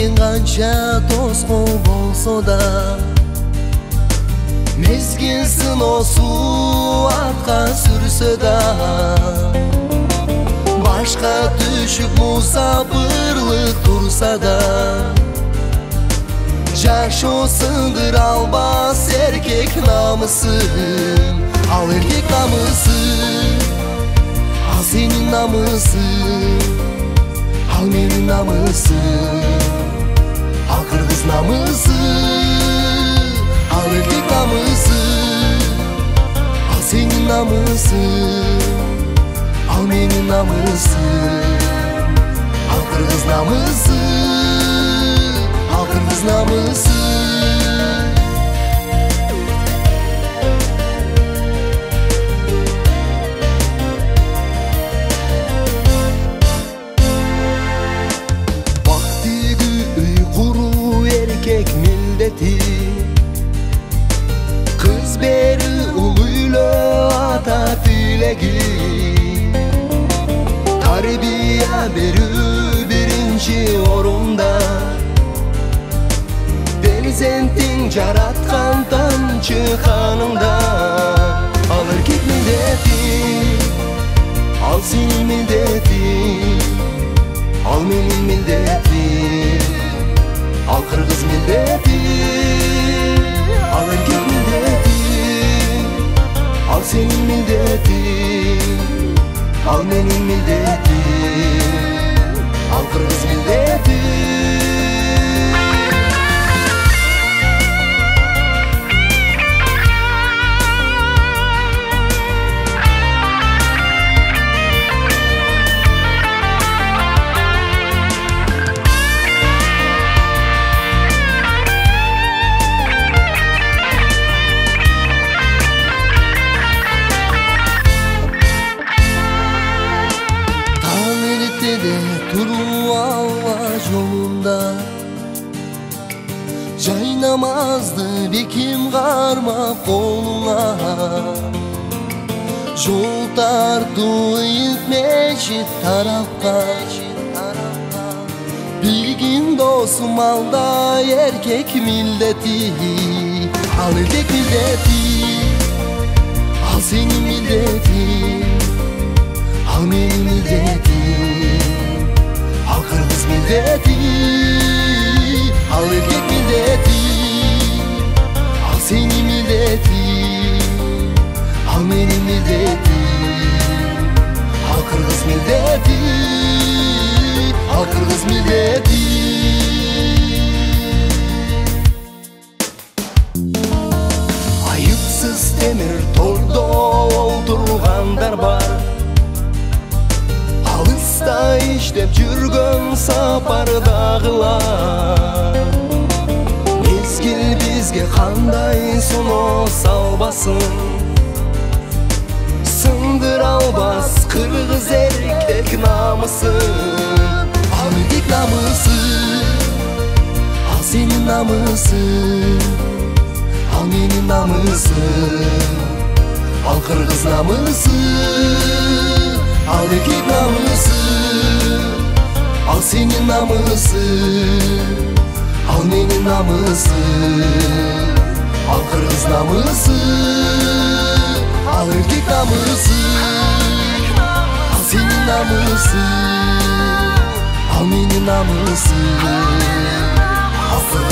деген қанша тосқұл болса да мезгіл сыносу атқа сүрсе да башқа түшіп мұсапырлық тұрса да da Jaşo sındır albas erkek namusun Al erkek namusun Al senin namusun Al benim namusun Al kırgız namusun Al erkek namusun Al senin namusun Al benim namusun Al kırgız namusun Namusun Vakti üy kuru erkek milleti. Kız beri uluyla ata filegi Tarbiye beri birinci Denizentin jaratkandan çıkanında. Al erkek milleti Al senin milletin Al benim milletim Al kırgız milleti. Al erkek milleti Al senin milletin Al benim milletim Bekim karma koluna. Yol tardı ilk meşit tarafta Bilgin dostum alda erkek milleti. Al erkek milleti Al senin milletin Al benim milletim Al kırmızı milleti милети ал кыргыз милдети ал кыргыз милдети айыпсыз темір тордо отургандар бар алыста иштеп жүргөн сапардагылар мезгил бізге қандай соны салбасын Ağır albas kırgız erkek namusun Abidik namusu Hasin'in namusu Hani'nin namusu Al kırgız namusu Al erkek namusu Al senin namusu Al menin namusu Al kırgız namusu Al erkek namusu namusi Aminin namusi Aminin namusi